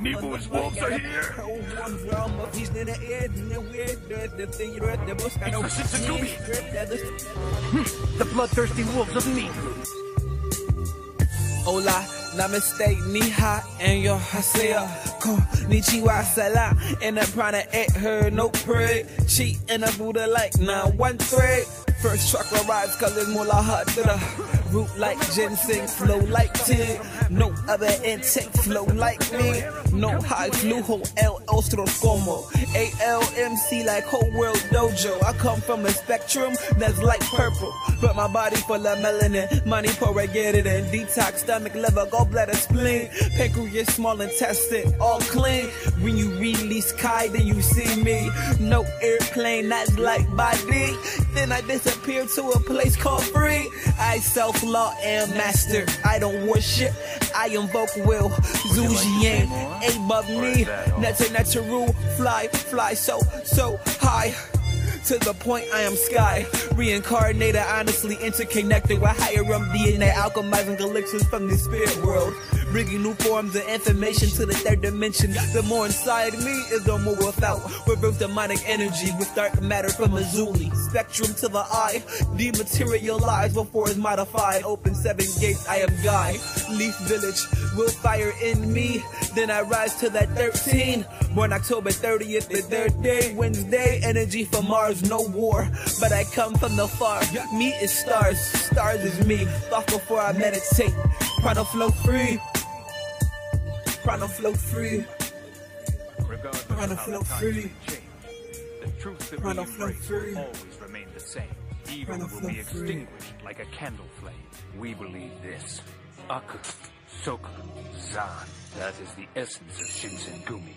Nemo's wolves are here! Hmm, the bloodthirsty wolves of Nibu. Hola, namaste, ni ha, and yo hasea. Konnichiwa, salam, and a prana at her, no pray. She in a Buddha like now one three. First truck arrives, more like hot to the root like ginseng, flow like tea. No other intake, flow like me. No high flujo, el ostros como. ALMC like whole world dojo. I come from a spectrum that's like purple. But my body full of melanin. Money it in. Detox, stomach, liver, gallbladder, spleen. Pancreas, small intestine, all clean. When you release Kai, then you see me. No airplane, that's like body. Then I disappear to a place called free. I self law and master. I don't worship, I invoke will. Zujian, above me. Netta natural, fly, fly so, so high. To the point I am sky. Reincarnated, honestly interconnected with higher realm DNA, alchemizing elixirs from the spirit world. Bringing new forms of information to the third dimension. The more inside me is the more without. Reverse demonic energy with dark matter from Azuli. Spectrum to the eye, dematerialize before it's modified. Open seven gates, I am Guy. Leaf Village, will fire in me. Then I rise to that 13. Born October 30th, the third day, Wednesday. Energy from Mars, no war. But I come from the far. Me is stars, stars is me. Thought before I meditate. Prana flow free. Prana flow free. Prana flow free. the truth that Prana we embrace will always remain the same. Evil will be extinguished like a candle flame. We believe this. Aku, Soku, Zan. That is the essence of Shinsengumi.